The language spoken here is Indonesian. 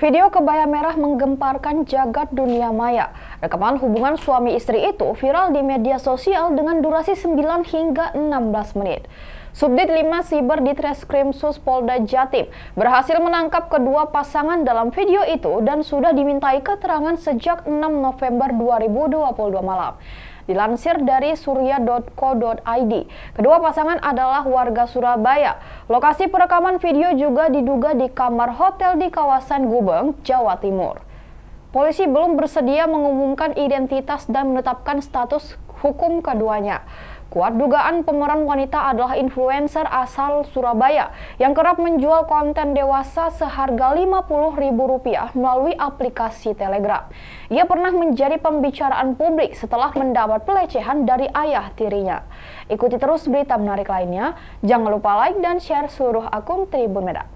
Video kebaya merah menggemparkan jagat dunia maya. Rekaman hubungan suami istri itu viral di media sosial dengan durasi 9 hingga 16 menit. Subdit 5 Siber di Treskrim Sus Polda Jatim berhasil menangkap kedua pasangan dalam video itu dan sudah dimintai keterangan sejak 6 November 2022 malam. Dilansir dari surya.co.id, kedua pasangan adalah warga Surabaya. Lokasi perekaman video juga diduga di kamar hotel di kawasan Gubeng, Jawa Timur. Polisi belum bersedia mengumumkan identitas dan menetapkan status hukum keduanya. Kuat dugaan pemeran wanita adalah influencer asal Surabaya yang kerap menjual konten dewasa seharga Rp50.000 melalui aplikasi Telegram. Ia pernah menjadi pembicaraan publik setelah mendapat pelecehan dari ayah tirinya. Ikuti terus berita menarik lainnya. Jangan lupa like dan share seluruh akun Tribun Medan.